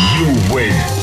You win.